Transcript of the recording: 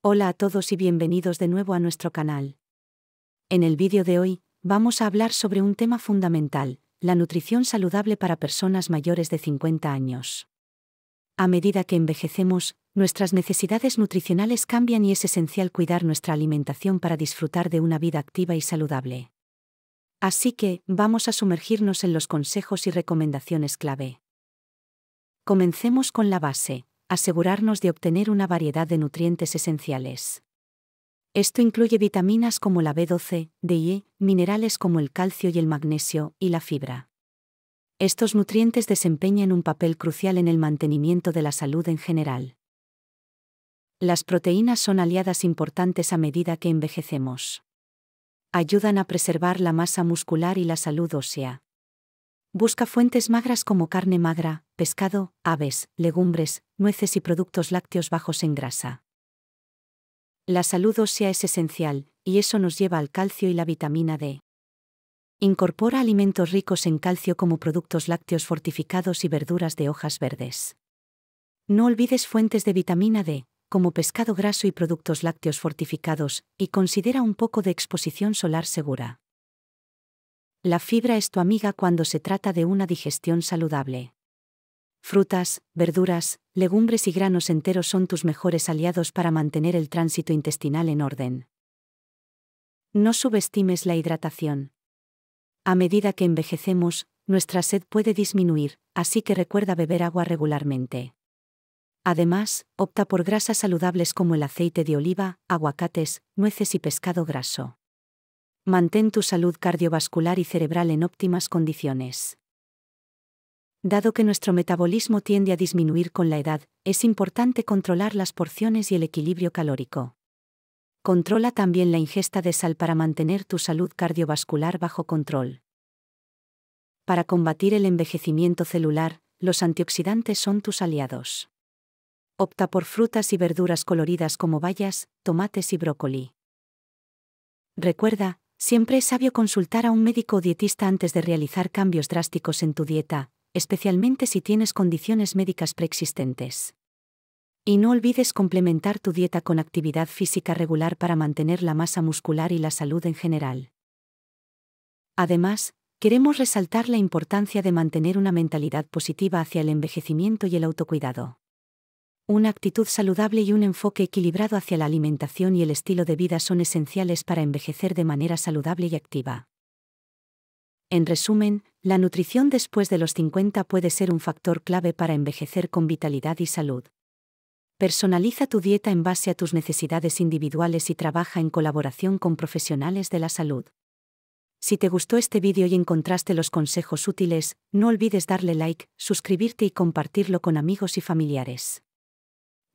Hola a todos y bienvenidos de nuevo a nuestro canal. En el vídeo de hoy, vamos a hablar sobre un tema fundamental, la nutrición saludable para personas mayores de 50 años. A medida que envejecemos, nuestras necesidades nutricionales cambian y es esencial cuidar nuestra alimentación para disfrutar de una vida activa y saludable. Así que, vamos a sumergirnos en los consejos y recomendaciones clave. Comencemos con la base, asegurarnos de obtener una variedad de nutrientes esenciales. Esto incluye vitaminas como la B12, D y E, minerales como el calcio y el magnesio, y la fibra. Estos nutrientes desempeñan un papel crucial en el mantenimiento de la salud en general. Las proteínas son aliadas importantes a medida que envejecemos. Ayudan a preservar la masa muscular y la salud ósea. Busca fuentes magras como carne magra, pescado, aves, legumbres, nueces y productos lácteos bajos en grasa. La salud ósea es esencial, y eso nos lleva al calcio y la vitamina D. Incorpora alimentos ricos en calcio como productos lácteos fortificados y verduras de hojas verdes. No olvides fuentes de vitamina D, como pescado graso y productos lácteos fortificados, y considera un poco de exposición solar segura. La fibra es tu amiga cuando se trata de una digestión saludable. Frutas, verduras, legumbres y granos enteros son tus mejores aliados para mantener el tránsito intestinal en orden. No subestimes la hidratación. A medida que envejecemos, nuestra sed puede disminuir, así que recuerda beber agua regularmente. Además, opta por grasas saludables como el aceite de oliva, aguacates, nueces y pescado graso. Mantén tu salud cardiovascular y cerebral en óptimas condiciones. Dado que nuestro metabolismo tiende a disminuir con la edad, es importante controlar las porciones y el equilibrio calórico. Controla también la ingesta de sal para mantener tu salud cardiovascular bajo control. Para combatir el envejecimiento celular, los antioxidantes son tus aliados. Opta por frutas y verduras coloridas como bayas, tomates y brócoli. Recuerda, Siempre es sabio consultar a un médico o dietista antes de realizar cambios drásticos en tu dieta, especialmente si tienes condiciones médicas preexistentes. Y no olvides complementar tu dieta con actividad física regular para mantener la masa muscular y la salud en general. Además, queremos resaltar la importancia de mantener una mentalidad positiva hacia el envejecimiento y el autocuidado. Una actitud saludable y un enfoque equilibrado hacia la alimentación y el estilo de vida son esenciales para envejecer de manera saludable y activa. En resumen, la nutrición después de los 50 puede ser un factor clave para envejecer con vitalidad y salud. Personaliza tu dieta en base a tus necesidades individuales y trabaja en colaboración con profesionales de la salud. Si te gustó este vídeo y encontraste los consejos útiles, no olvides darle like, suscribirte y compartirlo con amigos y familiares.